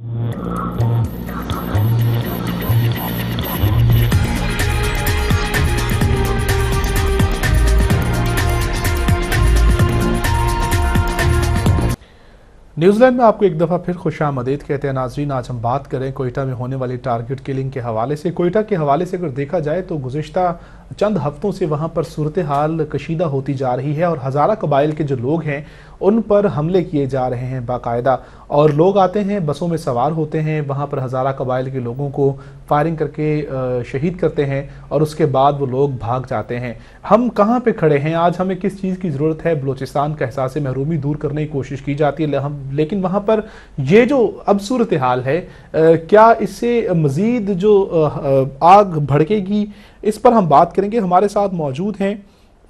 New Zealand में आपको एक दफ़ा फिर खुश आमदेद कहते हैं, नाजरीन, आज हम बात करें कोयटा में होने वाली टारगेट किलिंग के हवाले से। कोयटा के हवाले से अगर देखा जाए तो गुजशत चंद हफ्तों से वहाँ पर सूरत हाल कशीदा होती जा रही है और हज़ारा कबाइल के जो लोग हैं, उन पर हमले किए जा रहे हैं बाकायदा। और लोग आते हैं, बसों में सवार होते हैं, वहाँ पर हज़ारा कबाइल के लोगों को फायरिंग करके शहीद करते हैं और उसके बाद वो लोग भाग जाते हैं। हम कहाँ पे खड़े हैं? आज हमें किस चीज़ की ज़रूरत है? बलोचिस्तान का एहसास महरूमी दूर करने की कोशिश की जाती है, हम, लेकिन वहाँ पर ये जो अब सूरत हाल है क्या इससे मज़ीद जो आग भड़केगी? इस पर हम बात करेंगे। हमारे साथ मौजूद हैं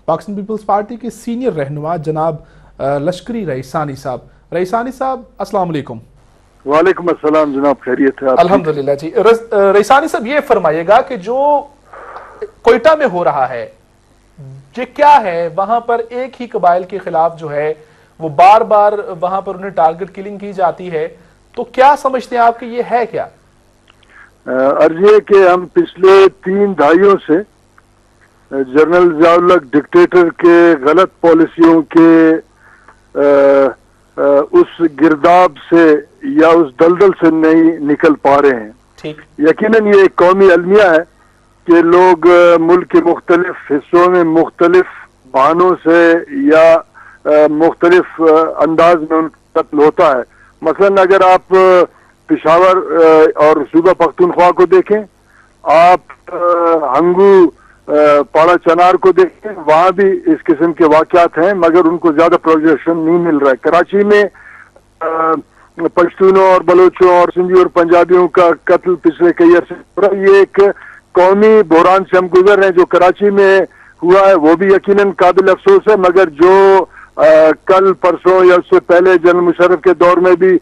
पाकिस्तान पीपल्स पार्टी के सीनियर रहनुमा जनाब लश्करी रईसानी साहब। रईसानी साहब अस्सलाम वालेकुम। वालेकुम अस्सलाम जनाब खैरियत है अल्हम्दुलिल्लाह जी। रईसानी साहब ये फरमाइएगा कि जो कोयटा में हो रहा है ये क्या है? वहाँ पर एक ही कबाइल के खिलाफ जो है वो बार बार वहाँ पर उन्हें टारगेट किलिंग की जाती है। तो क्या समझते हैं आप कि ये है क्या? अर्ज़ ये कि हम पिछले तीन दहाइयों से जनरल जियाउल डिक्टेटर के गलत पॉलिसियों के आ, आ, उस गिरदाब से या उस दलदल से नहीं निकल पा रहे हैं। यकीनन ये एक कौमी अलमिया है कि लोग मुल्क के मुख्तलिफ़ हिस्सों में मुख्तलिफ़ बहानों से या मुख्तलिफ़ अंदाज में उनका कत्ल होता है। मसलन अगर आप पिशावर और सूबा पख्तूनख्वा को देखें आप हंगू पाड़ा चनार को देखें वहाँ भी इस किस्म के वाकत हैं मगर उनको ज़्यादा प्रोजेक्शन नहीं मिल रहा है कराची में पश्तूनों और बलोचों और सिंधी और पंजाबियों का कत्ल पिछले कई अरसे हो रहा है ये एक कौमी बहरान से हम गुजर रहे हैं जो कराची में हुआ है वो भी यकीनन काबिल अफसोस है मगर जो आ, कल परसों या उससे पहले जनरल मुशरफ के दौर में भी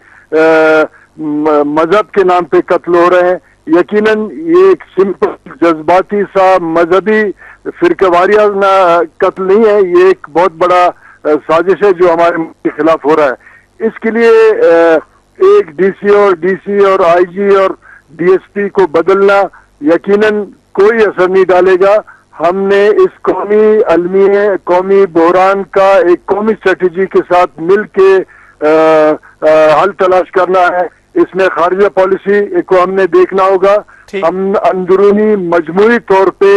मज़हब के नाम पे कत्ल हो रहे हैं। यकीनन ये एक सिंपल जज्बाती सा मजहबी फिरकवारिया कत्ल नहीं है। ये एक बहुत बड़ा साजिश है जो हमारे के खिलाफ हो रहा है। इसके लिए एक डीसी और डीसी और आईजी और डीएसपी को बदलना यकीनन कोई असर नहीं डालेगा। हमने इस कौमी अलमी, कौमी बहरान का एक कौमी स्ट्रेटेजी के साथ मिल के हल तलाश करना है। इसमें खारजा पॉलिसी को हमने देखना होगा। हम अंदरूनी मजमूरी तौर पे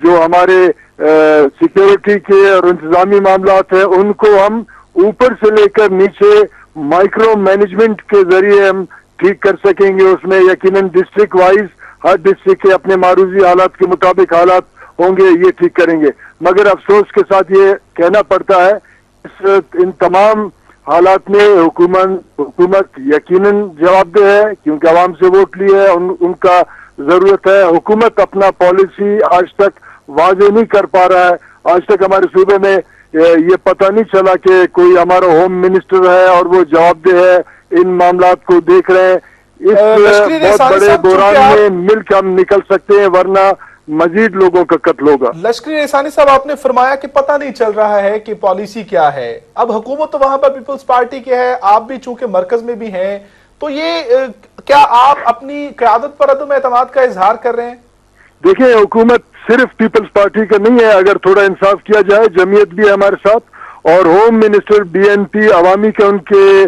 जो हमारे सिक्योरिटी के और इंतजामी मामला हैं उनको हम ऊपर से लेकर नीचे माइक्रो मैनेजमेंट के ज़रिए हम ठीक कर सकेंगे। उसमें यकीनन डिस्ट्रिक्ट वाइज हर डिस्ट्रिक्ट के अपने मारूजी हालात के मुताबिक हालात होंगे ये ठीक करेंगे। मगर अफसोस के साथ ये कहना पड़ता है इस इन तमाम हालात में हुकूमत हुकूमत यकीनन जवाबदेह है क्योंकि आवाम से वोट लिए है उन, उनका ज़रूरत है। हुकूमत अपना पॉलिसी आज तक वाजे नहीं कर पा रहा है। आज तक हमारे सूबे में ये पता नहीं चला कि कोई हमारा होम मिनिस्टर है और वो जवाबदेह है। इन मामला को देख रहे हैं। इस बहुत बड़े दौरान में मिलकर हम निकल सकते हैं वरना मजीद लोगों का कत्ल होगा। लश्करी एहसानी साहब आपने फरमाया कि पता नहीं चल रहा है कि पॉलिसी क्या है। अब हुकूमत तो वहाँ पर पीपल्स पार्टी के है आप भी चूँकि मरकज में भी हैं तो ये क्या आप अपनी क्यादत पर अदम एतमाद का इजहार कर रहे हैं? देखिए हुकूमत सिर्फ़ पीपल्स पार्टी का नहीं है अगर थोड़ा इंसाफ किया जाए जमीयत भी है हमारे साथ और होम मिनिस्टर बीएनपी अवामी के उनके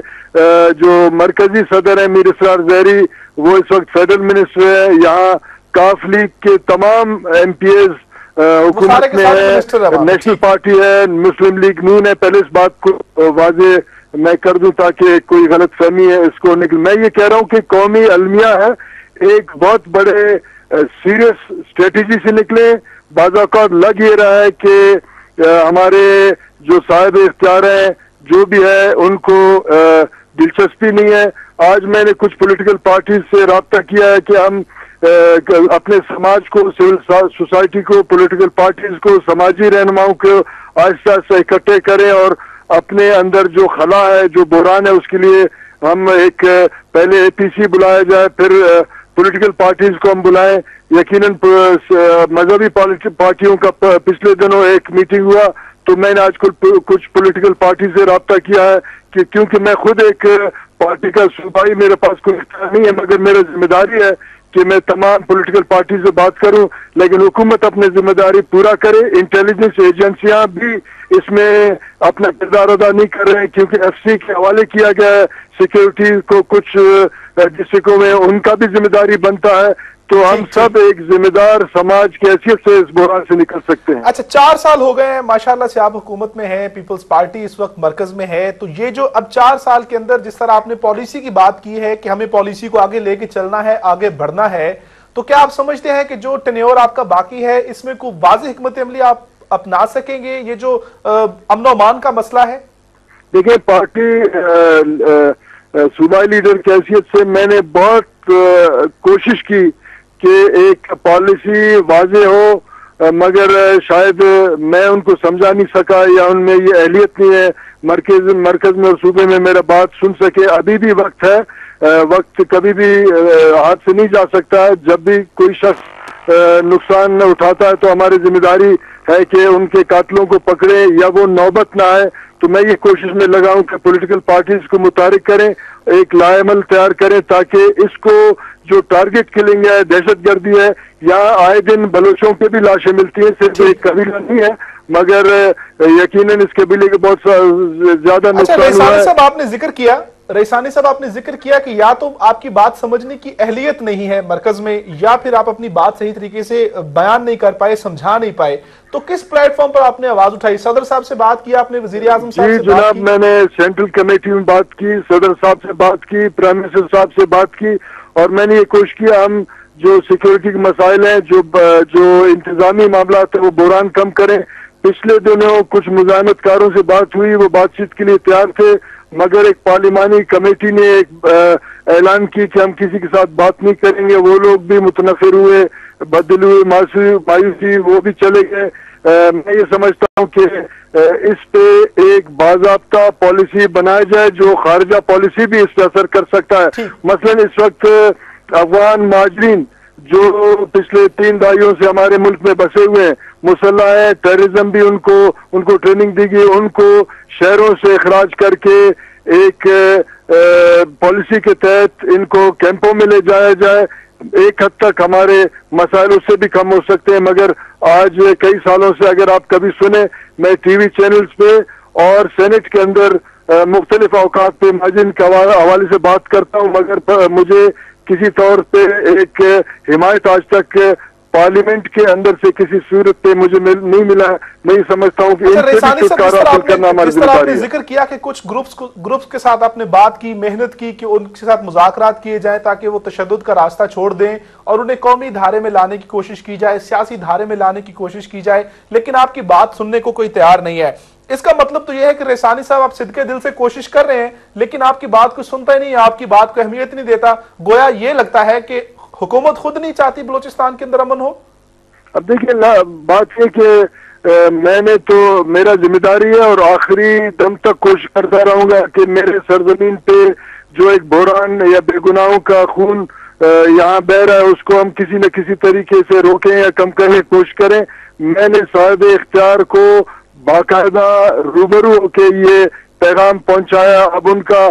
जो मरकजी सदर है मीर इसरार जहरी वो इस वक्त फेडरल मिनिस्टर है यहाँ काफ लीग के तमाम एम पी एज हुकूमत में है नेशनल पार्टी है मुस्लिम लीग नून है। पहले इस बात को वाजे मैं कर दूँ ताकि कोई गलत फहमी है इसको निकल। मैं ये कह रहा हूँ कि कौमी अलमिया है एक बहुत बड़े सीरियस स्ट्रेटेजी से निकले। बाजाकत लग ये रहा है कि हमारे जो साहब इख्तियार हैं जो भी है उनको दिलचस्पी नहीं है। आज मैंने कुछ पॉलिटिकल पार्टीज़ से रबता किया है कि हम अपने समाज को, सिविल सोसाइटी को, पॉलिटिकल पार्टीज़ को, समाजी रहनुमाओं को आहिस्ता आहिस्ता इकट्ठे करें और अपने अंदर जो खला है, जो बुरान है, उसके लिए हम एक पहले एपीसी बुलाया जाए, फिर पॉलिटिकल पार्टीज़ को हम बुलाएँ। यकीनन मजहबी पार्टियों का पिछले दिनों एक मीटिंग हुआ तो मैंने आज कुछ पॉलिटिकल पार्टी से रबता किया है कि क्योंकि मैं खुद एक पार्टी का सूबाई मेरे पास कोई नहीं है, मगर मेरा ज़िम्मेदारी है कि मैं तमाम पॉलिटिकल पार्टी से बात करूँ, लेकिन हुकूमत अपनी ज़िम्मेदारी पूरा करे इंटेलिजेंस एजेंसियाँ भी इसमें अपना किरदार अदा नहीं कर रहे हैं, क्योंकि एफसी के हवाले किया गया है सिक्योरिटी को कुछ डिस्ट्रिक्टों में उनका भी ज़िम्मेदारी बनता है तो हम सब एक जिम्मेदार समाज की हैसियत से इस बुरान से निकल सकते हैं। अच्छा चार साल हो गए हैं माशाल्लाह से आप हुकूमत में हैं पीपल्स पार्टी इस वक्त मरकज में है तो ये जो अब चार साल के अंदर जिस तरह आपने पॉलिसी की बात की है कि हमें पॉलिसी को आगे लेके चलना है आगे बढ़ना है तो क्या आप समझते हैं कि जो टेन्योर आपका बाकी है इसमें कोई वाज हमत अमली आप अपना सकेंगे? ये जो अमन अमान का मसला है। देखिए पार्टी सूबाई लीडर की हैसियत से मैंने बहुत कोशिश की कि एक पॉलिसी वाजे हो मगर शायद मैं उनको समझा नहीं सका या उनमें ये अहलियत नहीं है, मरकज मरकज में और सूबे में मेरा बात सुन सके। अभी भी वक्त है वक्त कभी भी हाथ से नहीं जा सकता। जब भी कोई शख्स नुकसान उठाता है तो हमारी ज़िम्मेदारी है कि उनके कातलों को पकड़े या वो नौबत ना आए। तो मैं ये कोशिश में लगाऊँ कि पॉलिटिकल पार्टीज़ को मुतारिक करें, एक लाएमल तैयार करें, ताकि इसको जो टारगेट किलिंग है दहशत गर्दी है यहाँ आए दिन बलोचों पे भी लाशें मिलती हैं सिर्फ़ एक कबीला नहीं है मगर यकीनन इस कबीले के बहुत ज़्यादा अच्छा, नुकसान हुआ है। आपने ज़िक्र किया रईसानी साहब आपने ज़िक्र किया कि या तो आपकी बात समझने की अहलियत नहीं है मरकज में या फिर आप अपनी बात सही तरीके से बयान नहीं कर पाए समझा नहीं पाए तो किस प्लेटफॉर्म पर आपने आवाज़ उठाई? सदर साहब से बात की आपने वज़ीर आज़म साहब जी जनाब मैंने सेंट्रल कमेटी में बात की सदर साहब से बात की प्राइम मिनिस्टर साहब से बात की और मैंने ये कोशिश किया, हम जो सिक्योरिटी के मसाइल हैं, जो जो इंतजामी मामला थे वो बुरान कम करें। पिछले दिनों कुछ मुजामतकारों से बात हुई, वो बातचीत के लिए तैयार थे, मगर एक पार्लिमानी कमेटी ने एक ऐलान की कि हम किसी के साथ बात नहीं करेंगे। वो लोग भी मुतनफिर हुए, बदल हुए मायूसी, वो भी चले गए। मैं ये समझता हूँ कि इस पे एक बाजाबता पॉलिसी बनाया जाए जो खारजा पॉलिसी भी इस पर असर कर सकता है। मसलन इस वक्त अफगान माजरीन जो पिछले तीन दाइयों से हमारे मुल्क में बसे हुए हैं मुसल्ला है टेररिज्म भी उनको उनको ट्रेनिंग दी गई उनको शहरों से अखराज करके एक पॉलिसी के तहत इनको कैंपों में ले जाया जाए। एक हद तक हमारे मसाइल उससे भी कम हो सकते हैं, मगर आज कई सालों से अगर आप कभी सुने, मैं टीवी चैनल्स पे और सेनेट के अंदर मुख्तलिफ़ अवकात पे माजिन के हवाले से बात करता हूँ, मगर मुझे किसी तौर पे एक हिमायत आज तक पार्लियामेंट के अंदर से किसी सूरत पे मुझे मिल, नहीं मिला मैं समझता हूँ कि अच्छा, करना हमारी ज़िम्मेदारी ज़िक्र किया कि कुछ ग्रुप्स ग्रुप्स के साथ आपने बात की मेहनत की कि उनके साथ मुजाकरात किए जाए ताकि वो तशद का रास्ता छोड़ दें और उन्हें कौमी धारे में लाने की कोशिश की जाए सियासी धारे में लाने की कोशिश की जाए लेकिन आपकी बात सुनने को कोई तैयार नहीं है। इसका मतलब तो यह है कि रेसानी साहब आप सिद्ध के दिल से कोशिश कर रहे हैं लेकिन आपकी बात को सुनता ही नहीं आपकी बात को अहमियत नहीं देता। गोया ये लगता है कि हुकूमत खुद नहीं चाहती बलोचिस्तान के अंदर अमन हो? अब देखिए बात ये कि मैंने तो मेरा ज़िम्मेदारी है और आखिरी दम तक कोशिश करता रहूँगा कि मेरे सरजमीन पे जो एक बोरान या बेगुनाहों का खून यहाँ बह रहा है, उसको हम किसी न किसी तरीके से रोकें या कम करने की कोशिश करें। मैंने साहब इख्तियार को बाकायदा रूबरू के ये पैगाम पहुँचाया। अब उनका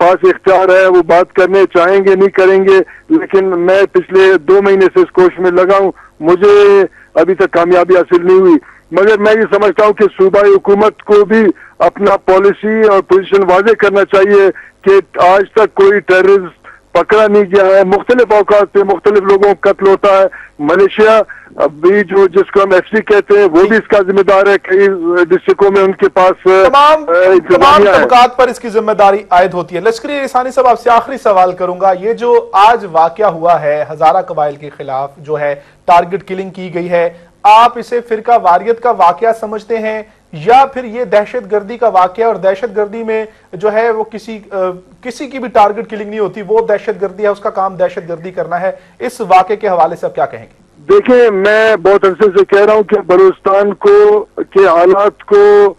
पास इख्तियार है, वो बात करने चाहेंगे, नहीं करेंगे, लेकिन मैं पिछले दो महीने से इस कोश में लगा हूँ। मुझे अभी तक कामयाबी हासिल नहीं हुई। मगर मैं ये समझता हूँ कि सूबाई हुकूमत को भी अपना पॉलिसी और पोजिशन वाजे करना चाहिए कि आज तक कोई टेररिस्ट पकड़ा नहीं गया है। मुख्तलिफ़ अवकात पे मुख्तलिफ़ लोगों का कत्ल होता है। मलेशिया अभी जो जिसको हम एफ़ सी कहते हैं वो भी इसका जिम्मेदार है। कई डिस्ट्रिक्टों में उनके पास तमाम तमाम तबकात पर इसकी ज़िम्मेदारी आयद होती है। लश्करी रिसानी साहब आपसे आखिरी सवाल करूँगा। ये जो आज वाक्य हुआ है हजारा कबाइल के खिलाफ जो है टारगेट किलिंग की गई है। आप इसे फिरका वारियत का वाक्य समझते हैं या फिर ये दहशत गर्दी का वाक्य और दहशत गर्दी में जो है वो किसी आ, किसी की भी टारगेट किलिंग नहीं होती वो दहशत गर्दी है उसका काम दहशत गर्दी करना है। इस वाक्य के हवाले से आप क्या कहेंगे? देखिए मैं बहुत अरसे से कह रहा हूँ कि बलूचिस्तान को के हालात को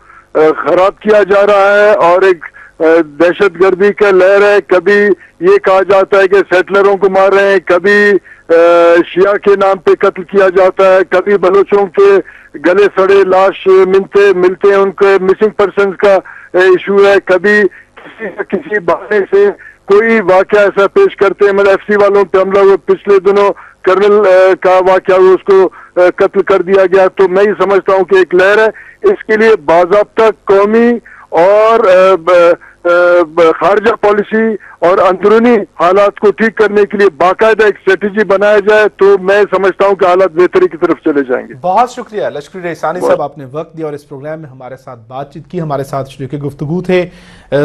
खराब किया जा रहा है और एक दहशत गर्दी का लहर है। कभी ये कहा जाता है कि सेटलरों को मार रहे हैं कभी शिया के नाम पे कत्ल किया जाता है। कभी बलोचों के गले सड़े लाश मिलते मिलते हैं उनके। मिसिंग पर्सन का इशू है। कभी किसी किसी बहाने से कोई वाक्य ऐसा पेश करते हैं। मतलब एफसी वालों पे हमला हुआ। पिछले दिनों कर्नल का वाक्य उसको कत्ल कर दिया गया। तो मैं ही समझता हूँ कि एक लहर है। इसके लिए बाजाबता कौमी और खारजा पॉलिसी और अंदरूनी हालात को ठीक करने के लिए बाकायदा एक स्ट्रेटेजी बनाया जाए तो मैं समझता हूँ कि हालात बेहतरी की तरफ़ चले जाएँगे। बहुत शुक्रिया। लश्करी रेसानी साहब आपने वक्त दिया और इस प्रोग्राम में हमारे साथ बातचीत की हमारे साथ स्टूडियो के गुफ्तगु थे।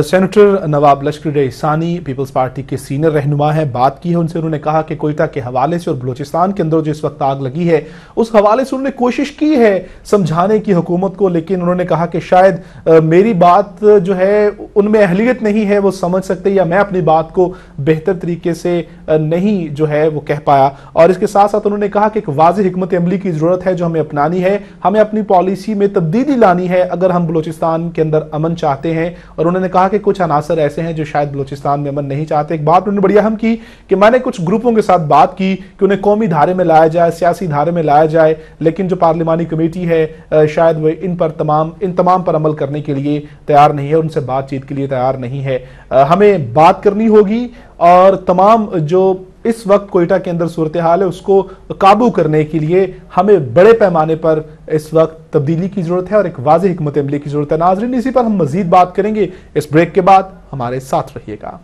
Senator Nawab Lashkari Raisani People's Party के सीनियर रहनुमा है बात की है उनसे। उन्होंने कहा कि कोयटा के हवाले से और बलोचिस्तान के अंदर जो इस वक्त आग लगी है उस हवाले से उन्होंने कोशिश की है समझाने की हुकूमत को लेकिन उन्होंने कहा कि शायद मेरी बात जो है उनमें अहलियत नहीं है वो समझ सकते या मैं अपनी बात को बेहतर तरीके से नहीं जो है वो कह पाया। और इसके साथ साथ उन्होंने कहा कि एक वाज हमत अमली की ज़रूरत है जो हमें अपनानी है। हमें अपनी पॉलिसी में तब्दीली लानी है अगर हम बलोचिस्तान के अंदर अमन चाहते हैं। और उन्होंने कहा कि कुछ अनासर ऐसे हैं जो शायद बलोचिस्तान में अमन नहीं चाहते। एक बात उन्होंने बड़ी अहम की कि मैंने कुछ ग्रुपों के साथ बात की कि उन्हें कौमी धारे में लाया जाए, सियासी धारे में लाया जाए, लेकिन जो पार्लिमानी कमेटी है शायद वो इन पर तमाम, इन तमाम पर अमल करने के लिए तैयार नहीं है। उनसे बातचीत के लिए तैयार नहीं है। हमें बात करनी होगी और तमाम जो इस वक्त कोयटा के अंदर सूरत हाल है, उसको काबू करने के लिए हमें बड़े पैमाने पर इस वक्त तब्दीली की ज़रूरत है और एक वाज हमत अमली की ज़रूरत है। नाजरीन, इसी पर हम मजीद बात करेंगे। इस ब्रेक के बाद हमारे साथ रहिएगा।